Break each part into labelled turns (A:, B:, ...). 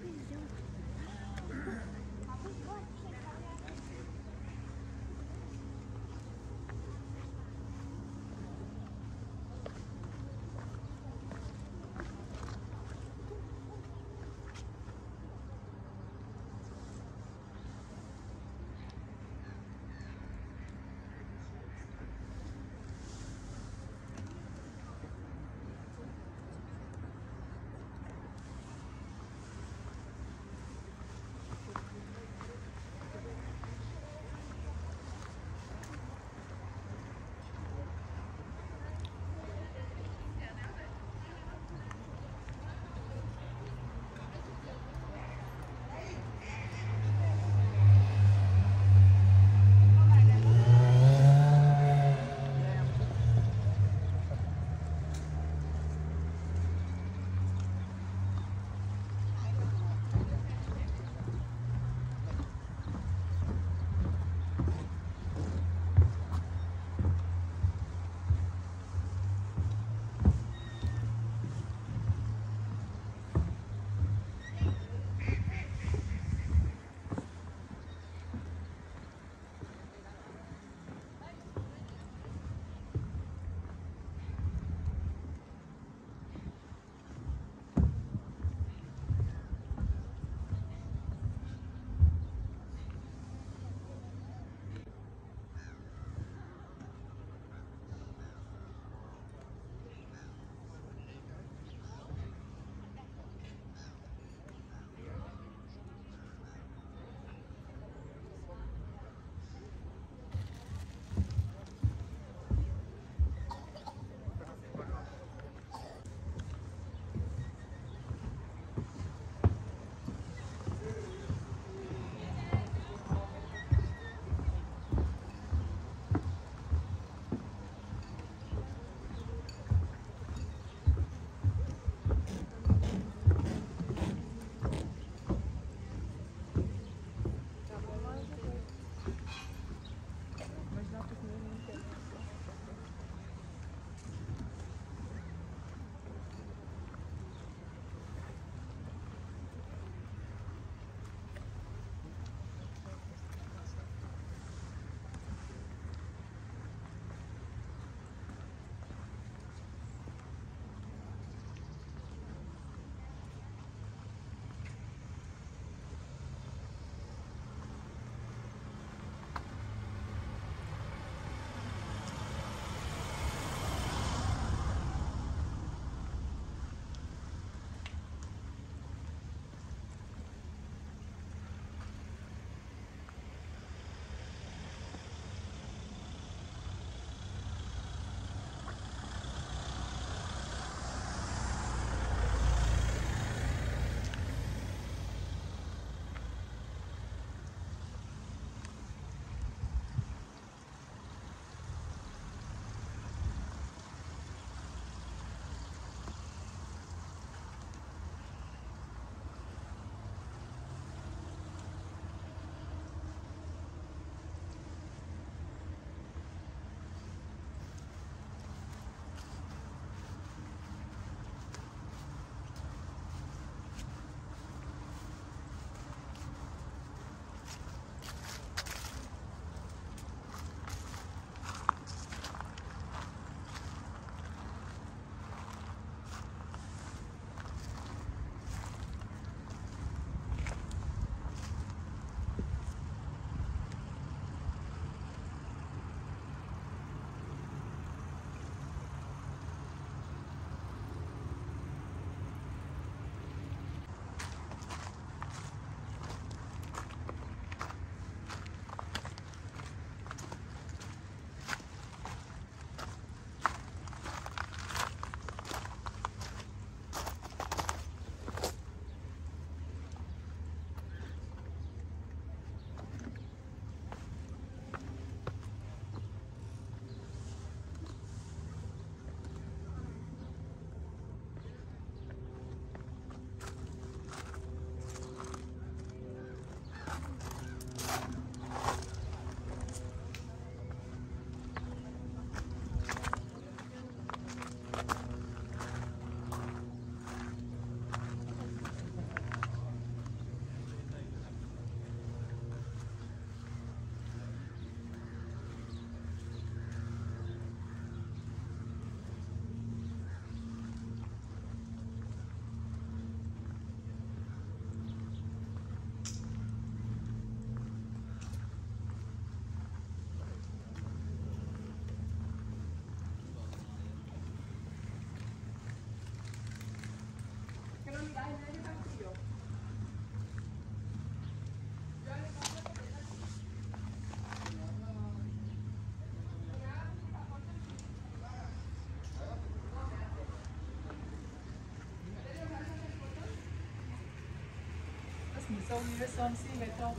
A: Bisous. 你
B: 终于 so you
C: 多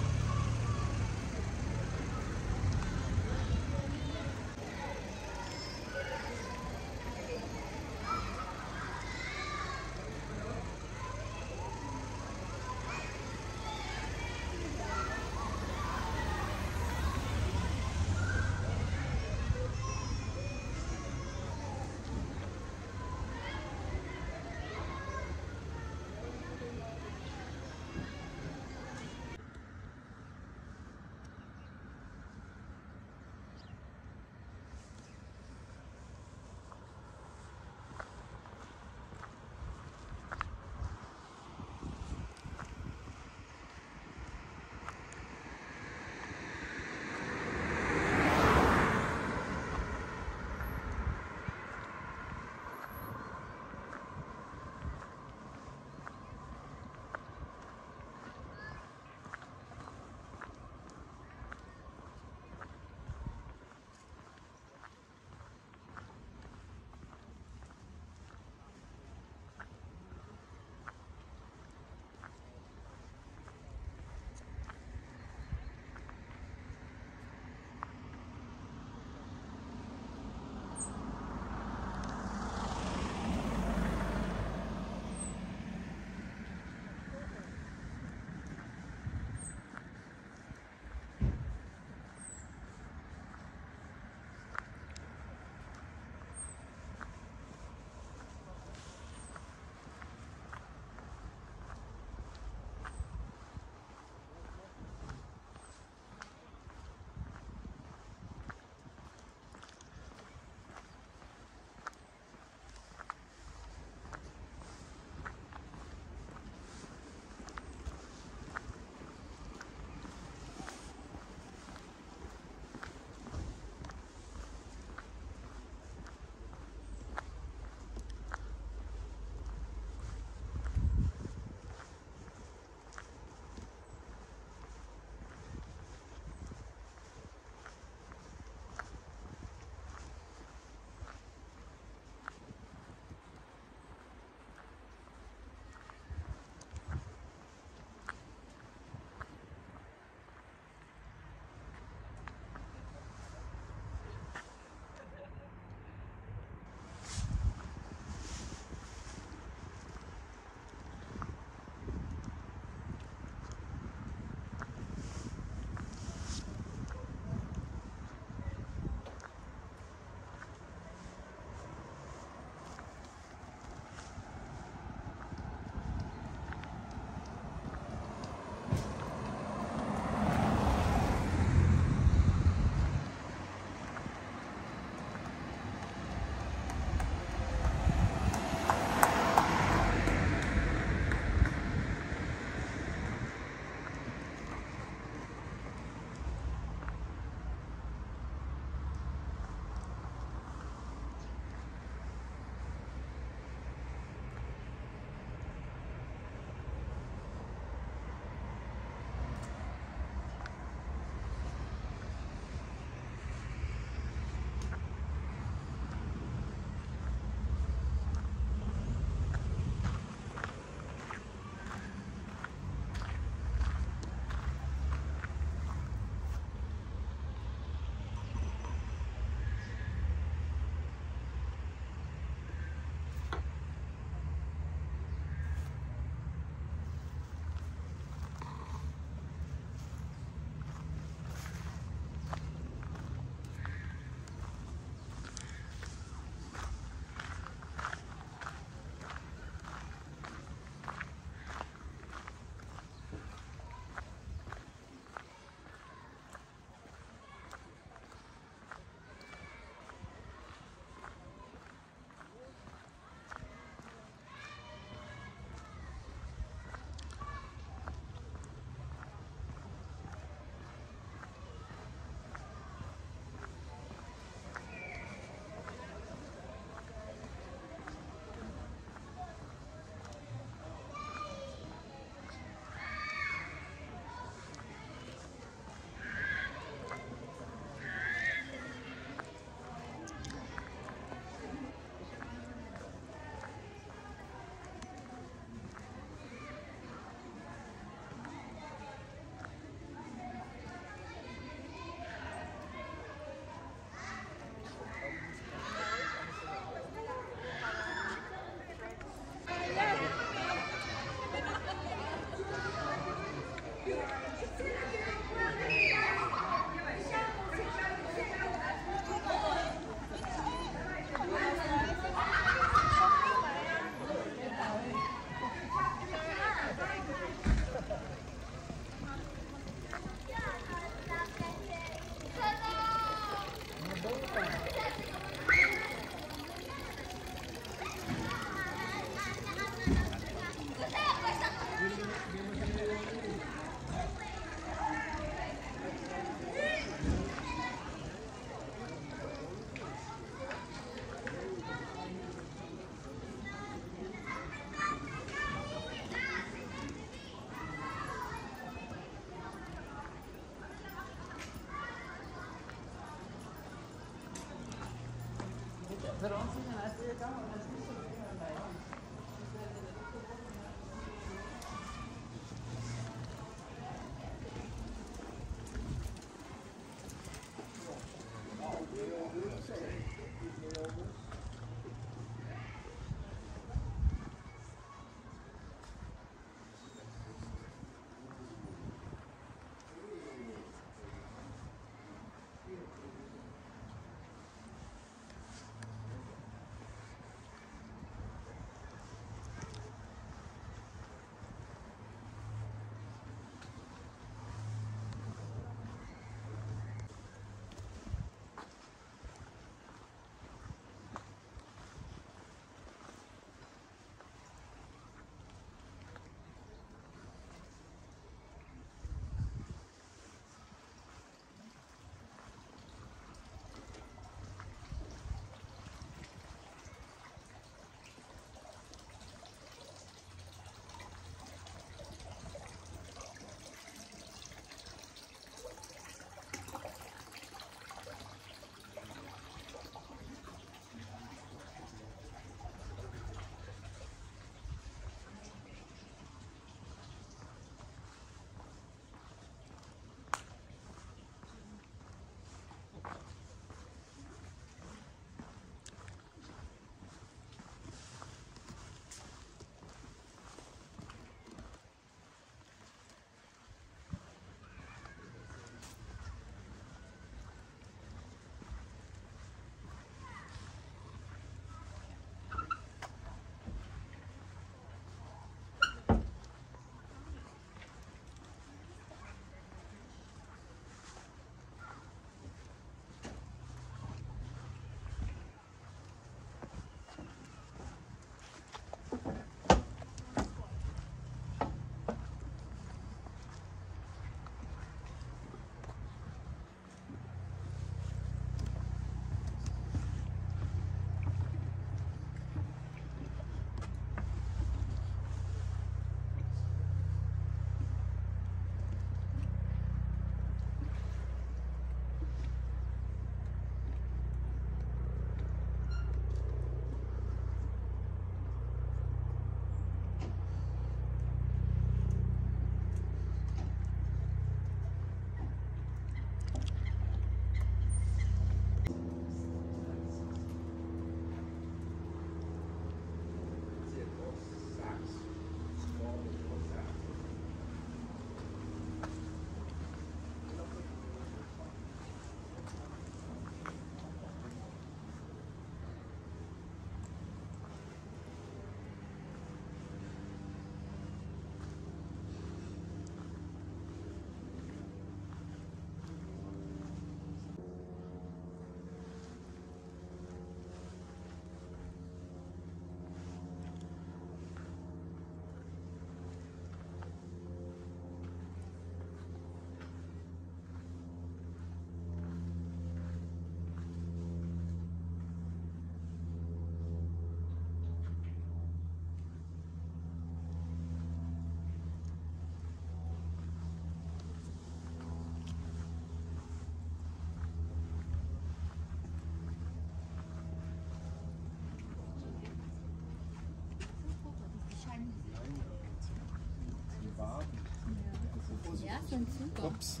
D: Oops.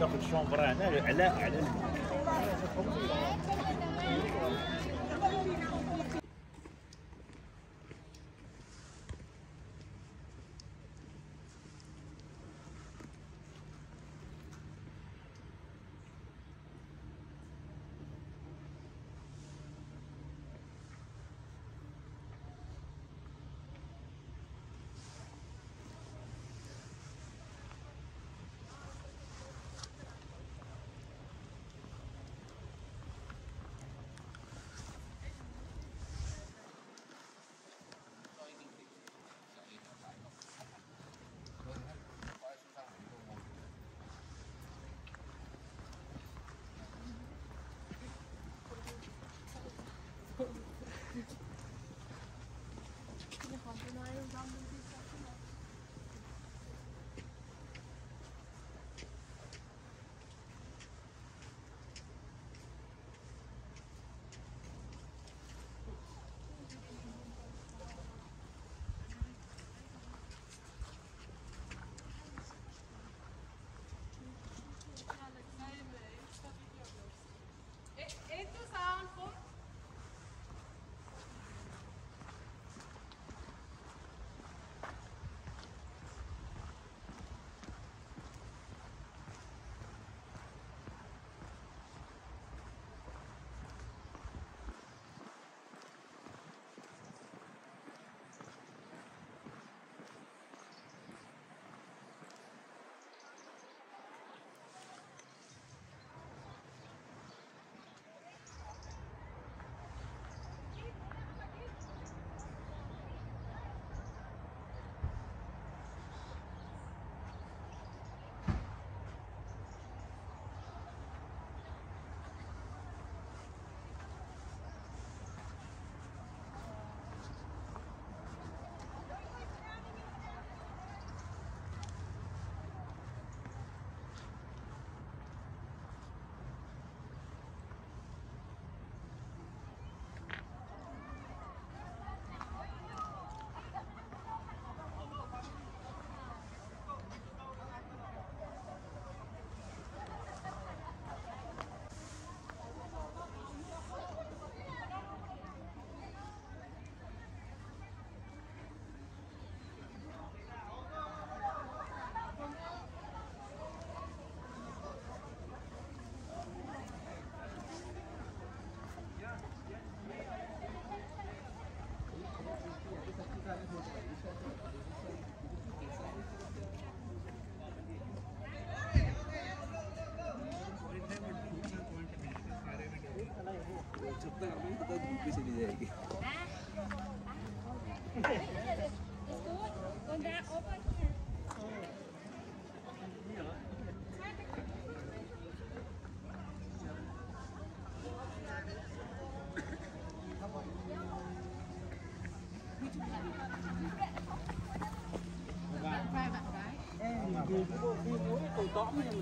E: تاخذ شومبر هنا على على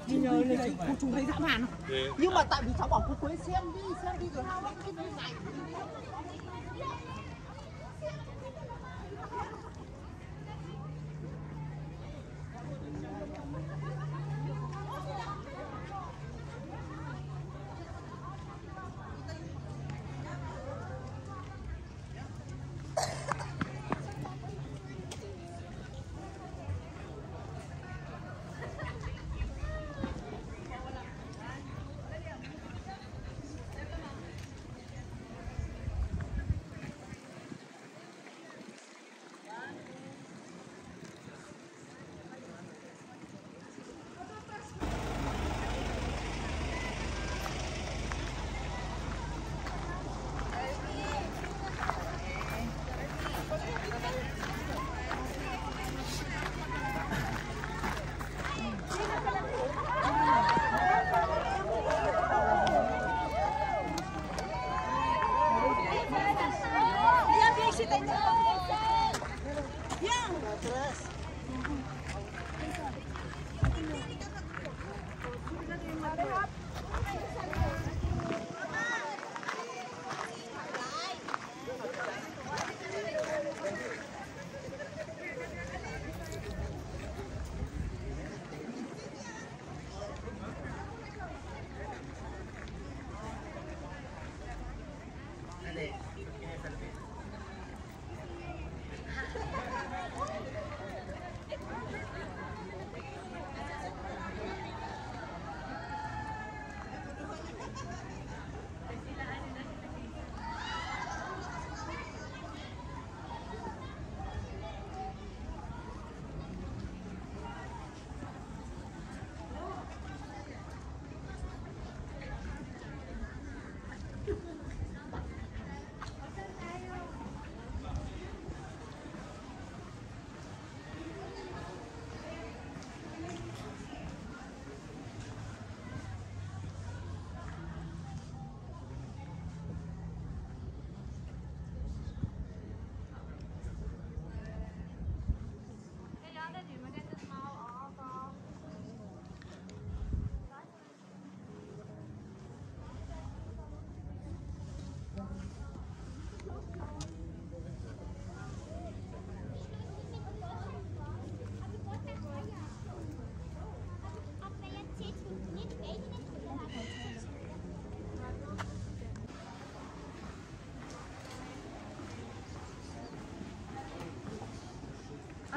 F: Nhớ lên đấy cô chú thấy dã man không nhưng mà tại vì cháu bảo cô quế xem đi xem đi rồi hao lắm cái này.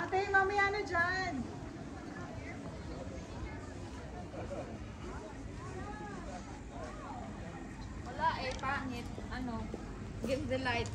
G: Ate, mamaya na dyan.
C: Wala eh, pangit. Ano? Give the light.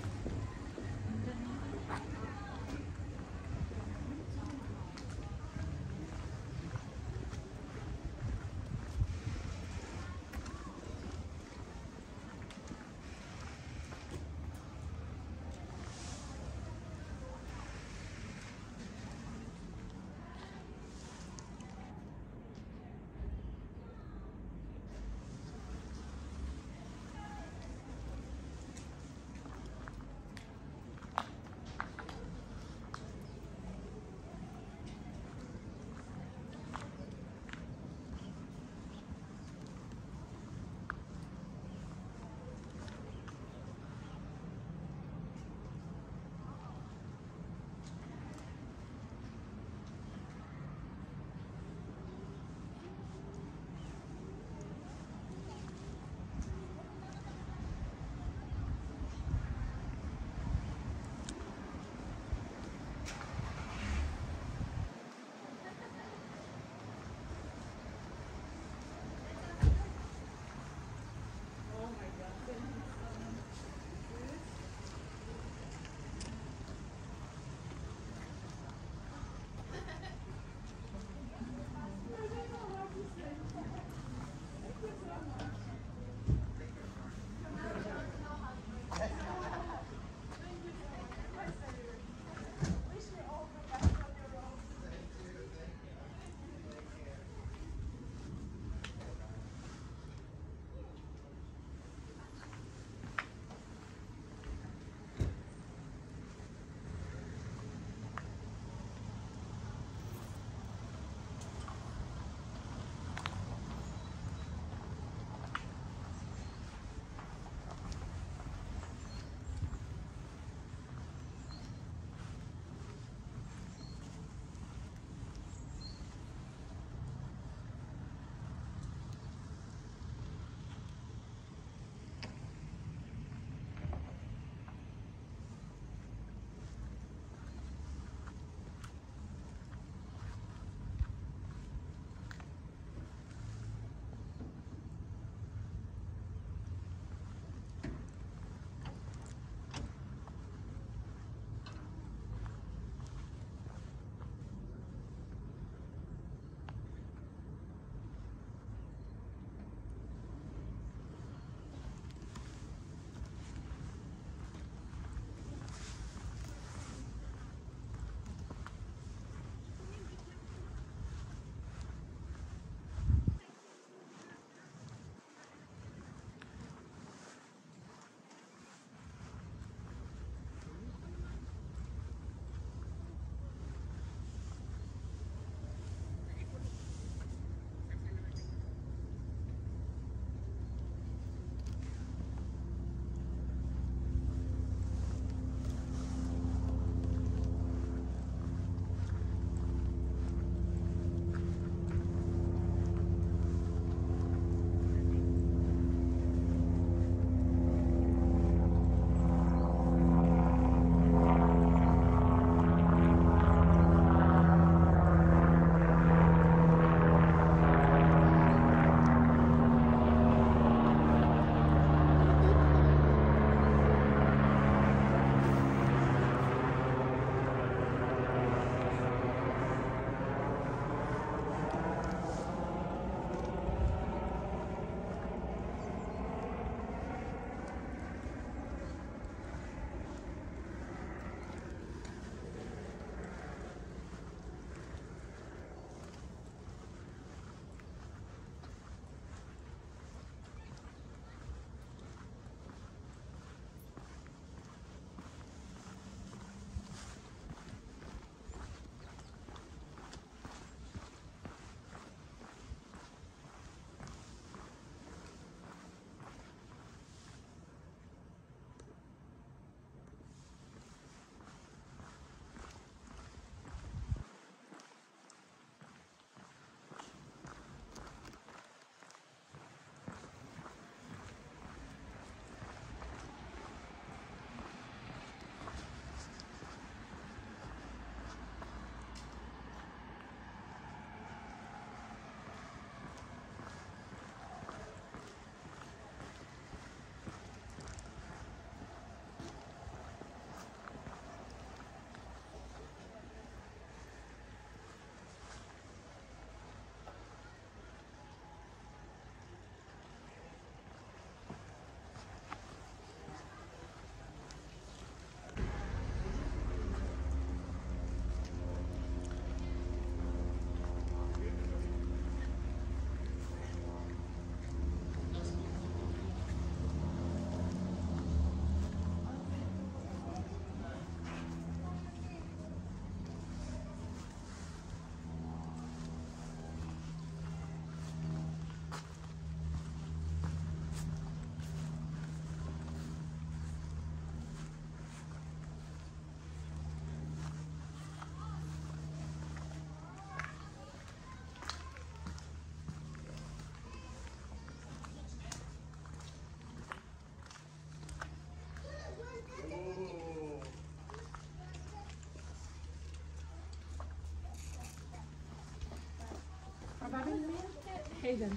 F: Waarin de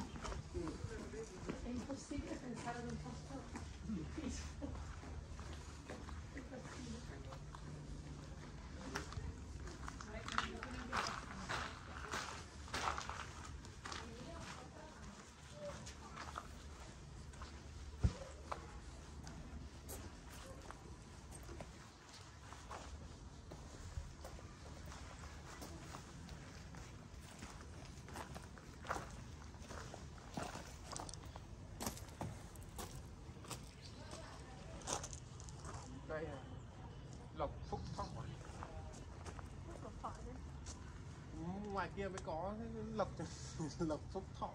F: Imposible pensar en un pastor.
B: Đây là lộc phúc thọ ngoài kia mới có lộc lộc phúc thọ